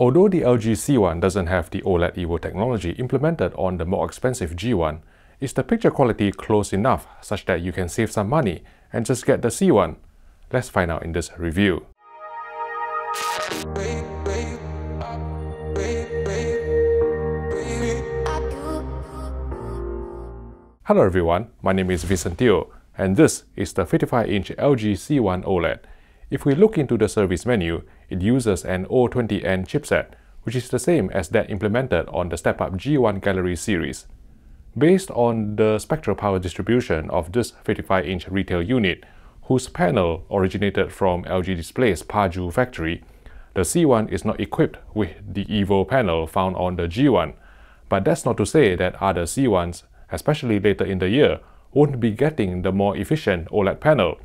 Although the LG C1 doesn't have the OLED Evo technology implemented on the more expensive G1, is the picture quality close enough such that you can save some money and just get the C1? Let's find out in this review. Hello everyone, my name is Vincent and this is the 55-inch LG C1 OLED. If we look into the service menu, it uses an O20N chipset, which is the same as that implemented on the step-up G1 Gallery series. Based on the spectral power distribution of this 55-inch retail unit, whose panel originated from LG Display's Paju factory, the C1 is not equipped with the EVO panel found on the G1, but that's not to say that other C1s especially later in the year, won't be getting the more efficient OLED panel,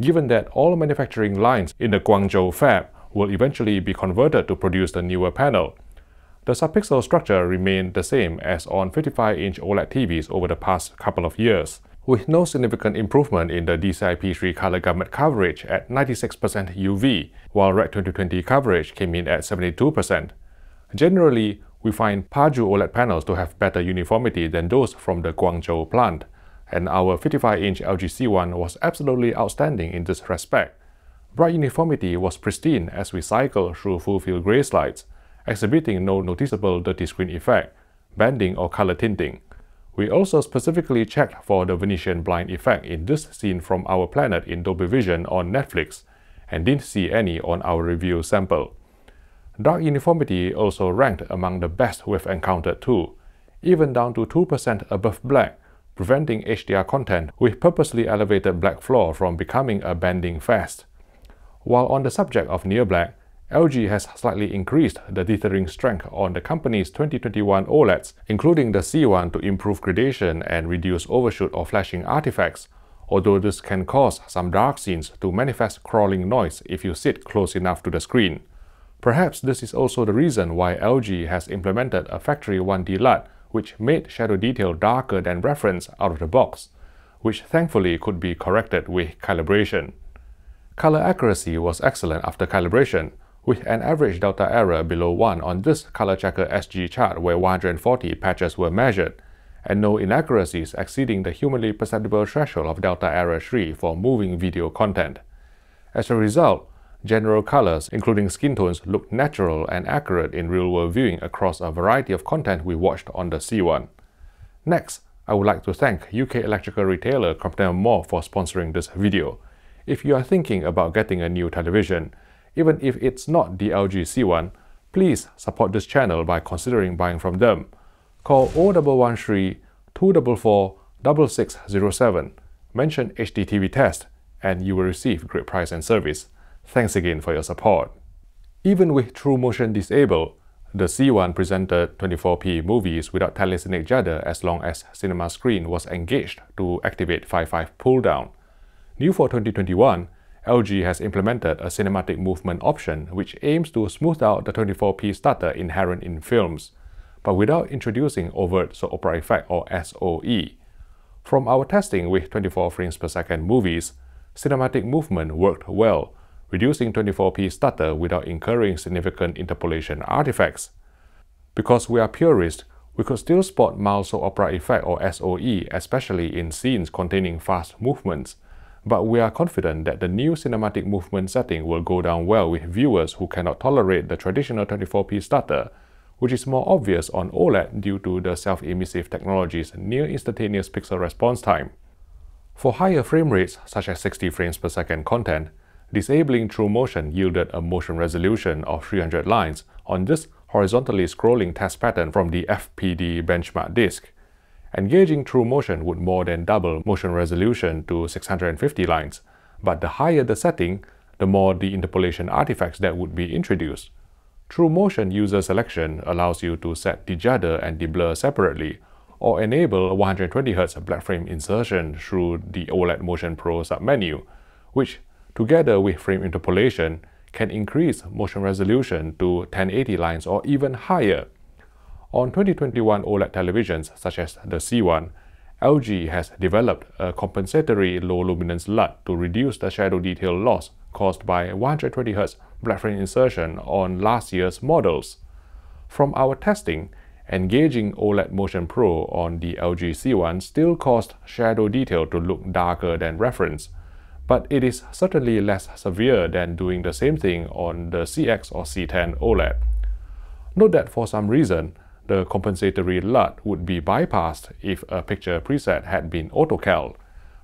given that all manufacturing lines in the Guangzhou fab will eventually be converted to produce the newer panel. The subpixel structure remained the same as on 55-inch OLED TVs over the past couple of years, with no significant improvement in the DCI-P3 color gamut coverage at 96% UV, while Rec 2020 coverage came in at 72%. Generally, we find Paju OLED panels to have better uniformity than those from the Guangzhou plant, and our 55-inch LG C1 was absolutely outstanding in this respect. Bright uniformity was pristine as we cycled through full-field gray slides, exhibiting no noticeable dirty screen effect, banding or color tinting. We also specifically checked for the Venetian blind effect in this scene from our planet in Dolby Vision on Netflix, and didn't see any on our review sample. Dark uniformity also ranked among the best we've encountered too, even down to 2% above black, preventing HDR content with purposely elevated black floor from becoming a banding fest. While on the subject of near black, LG has slightly increased the dithering strength on the company's 2021 OLEDs, including the C1 to improve gradation and reduce overshoot or flashing artifacts, although this can cause some dark scenes to manifest crawling noise if you sit close enough to the screen. Perhaps this is also the reason why LG has implemented a factory 1D LUT which made shadow detail darker than reference out of the box, which thankfully could be corrected with calibration. Color accuracy was excellent after calibration, with an average delta error below 1 on this Color Checker SG chart where 140 patches were measured, and no inaccuracies exceeding the humanly perceptible threshold of delta error 3 for moving video content. As a result, General colors, including skin tones, looked natural and accurate in real-world viewing across a variety of content we watched on the C1. Next, I would like to thank UK electrical retailer Crampton Moore for sponsoring this video. If you are thinking about getting a new television, even if it's not the LG C1, please support this channel by considering buying from them. Call 0113 244 6607, mention HDTVTest, and you will receive great price and service. Thanks again for your support. Even with TrueMotion disabled, the C1 presented 24p movies without telecine judder as long as cinema screen was engaged to activate 5.5 pull down. New for 2021, LG has implemented a cinematic movement option which aims to smooth out the 24p stutter inherent in films, but without introducing overt soap opera effect or SOE. From our testing with 24 frames per second movies, cinematic movement worked well, reducing 24p stutter without incurring significant interpolation artifacts. Because we are purists, we could still spot mild soap opera effect or SOE, especially in scenes containing fast movements. But we are confident that the new cinematic movement setting will go down well with viewers who cannot tolerate the traditional 24p stutter, which is more obvious on OLED due to the self-emissive technology's near instantaneous pixel response time. For higher frame rates, such as 60 frames per second content, Disabling TrueMotion yielded a motion resolution of 300 lines on this horizontally scrolling test pattern from the FPD benchmark disk. Engaging TrueMotion would more than double motion resolution to 650 lines, but the higher the setting, the more the interpolation artifacts that would be introduced. TrueMotion user selection allows you to set the judder and the blur separately, or enable 120Hz black frame insertion through the OLED Motion Pro submenu, which together with frame interpolation, can increase motion resolution to 1080 lines or even higher. On 2021 OLED televisions such as the C1, LG has developed a compensatory low luminance LUT to reduce the shadow detail loss caused by 120Hz black frame insertion on last year's models. From our testing, engaging OLED Motion Pro on the LG C1 still caused shadow detail to look darker than reference, but it is certainly less severe than doing the same thing on the CX or C10 OLED. Note that for some reason, the compensatory LUT would be bypassed if a picture preset had been AutoCal,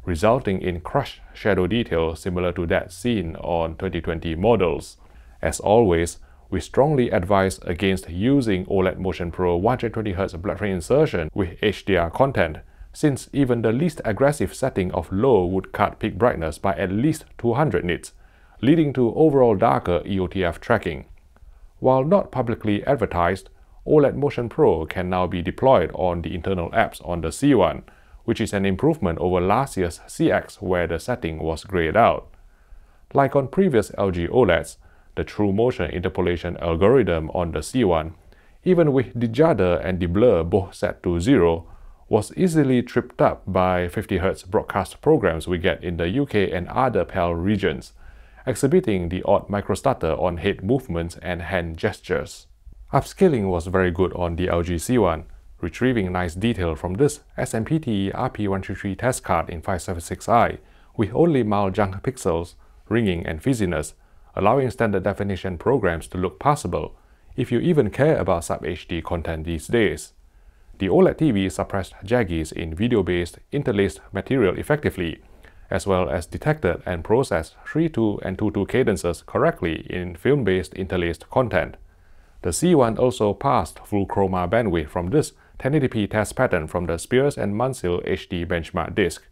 resulting in crushed shadow detail similar to that seen on 2020 models. As always, we strongly advise against using OLED Motion Pro 120Hz black frame insertion with HDR content, since even the least aggressive setting of low would cut peak brightness by at least 200 nits, leading to overall darker EOTF tracking. While not publicly advertised, OLED Motion Pro can now be deployed on the internal apps on the C1, which is an improvement over last year's CX where the setting was grayed out. Like on previous LG OLEDs, the True Motion interpolation algorithm on the C1, even with the judder and the blur both set to zero, was easily tripped up by 50Hz broadcast programs we get in the UK and other PAL regions, exhibiting the odd microstutter on head movements and hand gestures. Upscaling was very good on the LG C1, retrieving nice detail from this SMPTE RP133 test card in 576i with only mild junk pixels, ringing and fizziness, allowing standard definition programs to look passable if you even care about sub-HD content these days. The OLED TV suppressed jaggies in video-based interlaced material effectively, as well as detected and processed 3-2 and 2-2 cadences correctly in film-based interlaced content. The C1 also passed full chroma bandwidth from this 1080p test pattern from the Spears and Munsil HD benchmark disc.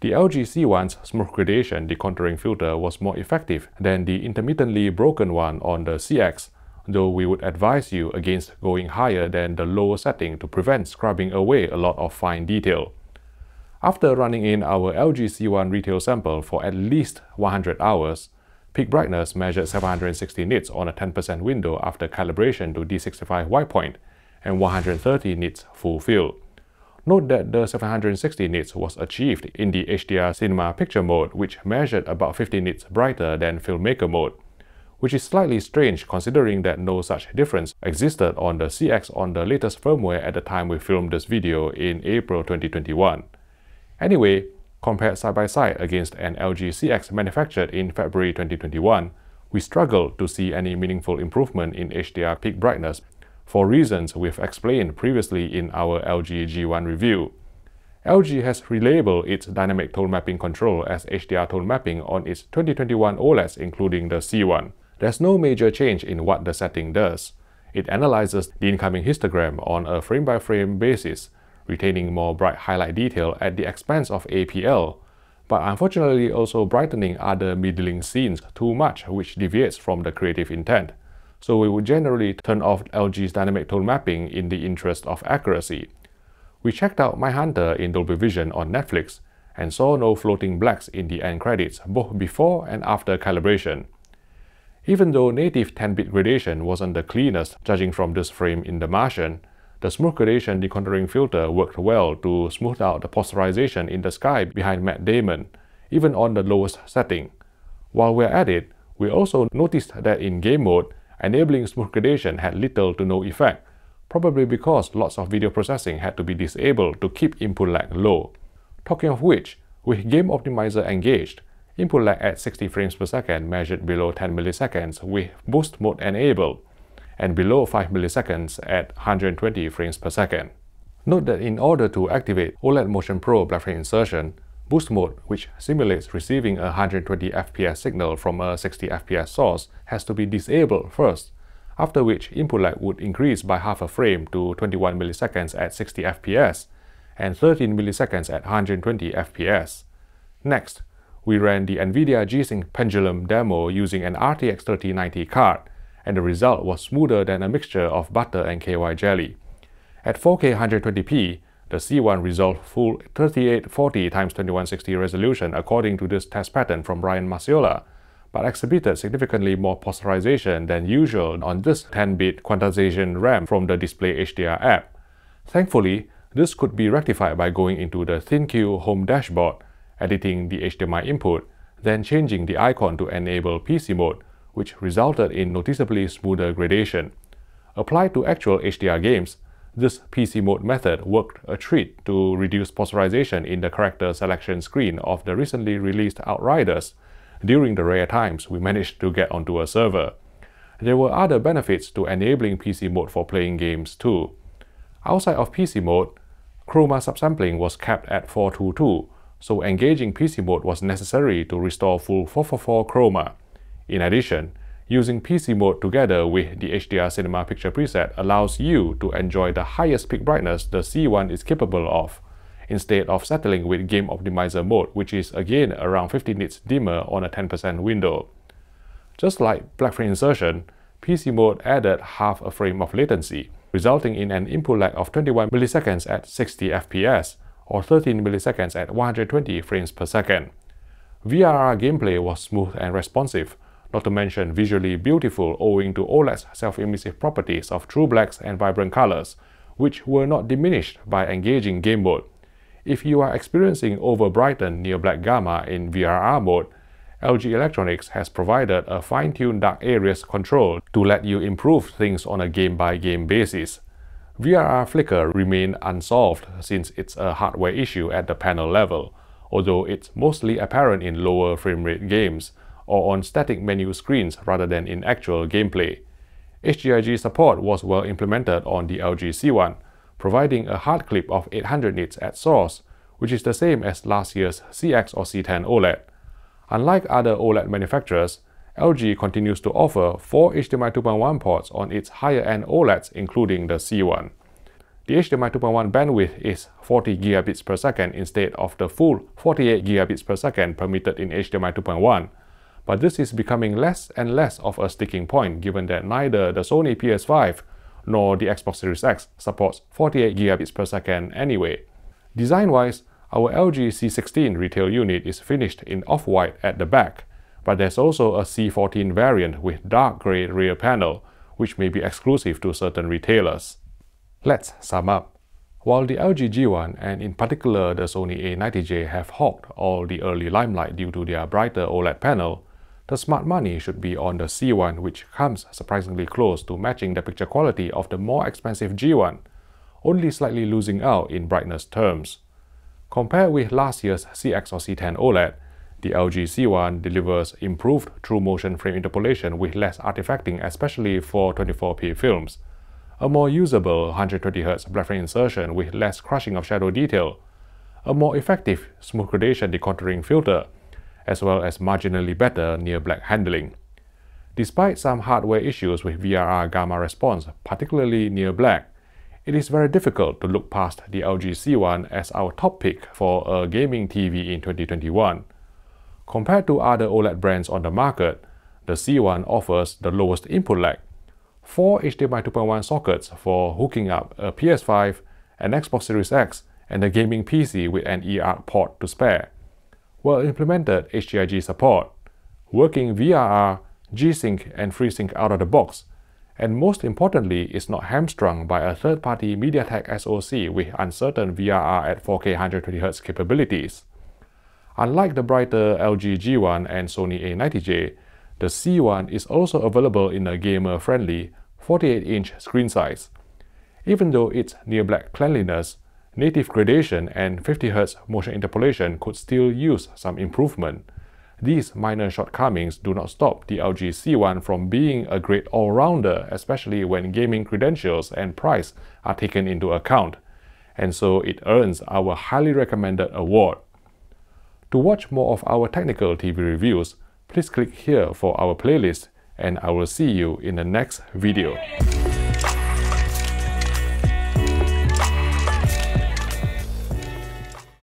The LG C1's smooth gradation decontouring filter was more effective than the intermittently broken one on the CX, though we would advise you against going higher than the lower setting to prevent scrubbing away a lot of fine detail. After running in our LG C1 retail sample for at least 100 hours, Peak brightness measured 760 nits on a 10% window after calibration to D65 white point and 130 nits full field. Note that the 760 nits was achieved in the HDR Cinema Picture mode which measured about 50 nits brighter than Filmmaker mode, which is slightly strange considering that no such difference existed on the CX on the latest firmware at the time we filmed this video in April 2021. Anyway, Compared side by side against an LG CX manufactured in February 2021, we struggled to see any meaningful improvement in HDR peak brightness for reasons we've explained previously in our LG G1 review. LG has relabeled its dynamic tone mapping control as HDR tone mapping on its 2021 OLEDs including the C1. There's no major change in what the setting does. It analyzes the incoming histogram on a frame-by-frame -frame basis retaining more bright highlight detail at the expense of APL, but unfortunately also brightening other middling scenes too much which deviates from the creative intent. So we would generally turn off LG's dynamic tone mapping in the interest of accuracy. We checked out Monster Hunter in Dolby Vision on Netflix and saw no floating blacks in the end credits both before and after calibration. Even though native 10-bit gradation wasn't the cleanest judging from this frame in The Martian, the smooth gradation decontouring filter worked well to smooth out the posterization in the sky behind Matt Damon, even on the lowest setting. While we're at it, we also noticed that in game mode, enabling smooth gradation had little to no effect, probably because lots of video processing had to be disabled to keep input lag low. Talking of which, with Game Optimizer engaged, input lag at 60 frames per second measured below 10 milliseconds with boost mode enabled, and below 5 milliseconds at 120 frames per second. Note that in order to activate OLED Motion Pro black frame insertion, Boost mode, which simulates receiving a 120 fps signal from a 60 fps source, has to be disabled first, after which input lag would increase by half a frame to 21 milliseconds at 60 fps and 13 milliseconds at 120 fps. Next, we ran the NVIDIA G-Sync Pendulum demo using an RTX 3090 card and the result was smoother than a mixture of butter and KY jelly. At 4K 120p, the C1 resolved full 3840 x 2160 resolution according to this test pattern from Brian Maciola, but exhibited significantly more posterization than usual on this 10-bit quantization ramp from the Display HDR app. Thankfully, this could be rectified by going into the ThinQ Home dashboard, editing the HDMI input, then changing the icon to enable PC mode, which resulted in noticeably smoother gradation. Applied to actual HDR games, this PC mode method worked a treat to reduce posterization in the character selection screen of the recently released Outriders during the rare times we managed to get onto a server. There were other benefits to enabling PC mode for playing games too. Outside of PC mode, chroma subsampling was kept at 422, so engaging PC mode was necessary to restore full 444 chroma. In addition, using PC mode together with the HDR Cinema Picture preset allows you to enjoy the highest peak brightness the C1 is capable of, instead of settling with Game Optimizer mode which is again around 50 nits dimmer on a 10% window. Just like black frame insertion, PC mode added half a frame of latency, resulting in an input lag of 21 milliseconds at 60 fps or 13 milliseconds at 120 frames per second. VRR gameplay was smooth and responsive, not to mention visually beautiful owing to OLED's self-emissive properties of true blacks and vibrant colors, which were not diminished by engaging game mode. If you are experiencing over-brightened near black gamma in VRR mode, LG Electronics has provided a fine-tuned dark areas control to let you improve things on a game-by-game -game basis. VRR flicker remain unsolved since it's a hardware issue at the panel level, although it's mostly apparent in lower frame rate games or on static menu screens rather than in actual gameplay. HGIG support was well implemented on the LG C1, providing a hard clip of 800 nits at source, which is the same as last year's CX or C10 OLED. Unlike other OLED manufacturers, LG continues to offer 4 HDMI 2.1 ports on its higher-end OLEDs including the C1. The HDMI 2.1 bandwidth is 40 gigabits per second instead of the full 48 gigabits per second permitted in HDMI 2.1, but this is becoming less and less of a sticking point given that neither the Sony PS5 nor the Xbox Series X supports 48 gigabits per second anyway. Design-wise, our LG C16 retail unit is finished in off-white at the back, but there's also a C14 variant with dark grey rear panel, which may be exclusive to certain retailers. Let's sum up. While the LG G1 and in particular the Sony A90J have hogged all the early limelight due to their brighter OLED panel, the smart money should be on the C1 which comes surprisingly close to matching the picture quality of the more expensive G1, only slightly losing out in brightness terms. Compared with last year's CX or C10 OLED, the LG C1 delivers improved true motion frame interpolation with less artifacting especially for 24p films, a more usable 120Hz black frame insertion with less crushing of shadow detail, a more effective smooth gradation decontouring filter, as well as marginally better near black handling. Despite some hardware issues with VRR gamma response, particularly near black, it is very difficult to look past the LG C1 as our top pick for a gaming TV in 2021. Compared to other OLED brands on the market, the C1 offers the lowest input lag, 4 HDMI 2.1 sockets for hooking up a PS5, an Xbox Series X, and a gaming PC with an eARC port to spare. Well implemented HGIG support, working VRR, G-Sync and FreeSync out of the box, and most importantly is not hamstrung by a third-party MediaTek SoC with uncertain VRR at 4K 120Hz capabilities. Unlike the brighter LG G1 and Sony A90J, the C1 is also available in a gamer-friendly 48-inch screen size. Even though its near-black cleanliness, native gradation and 50Hz motion interpolation could still use some improvement, these minor shortcomings do not stop the LG C1 from being a great all-rounder, especially when gaming credentials and price are taken into account, and so it earns our highly recommended award. To watch more of our technical TV reviews, please click here for our playlist and I will see you in the next video.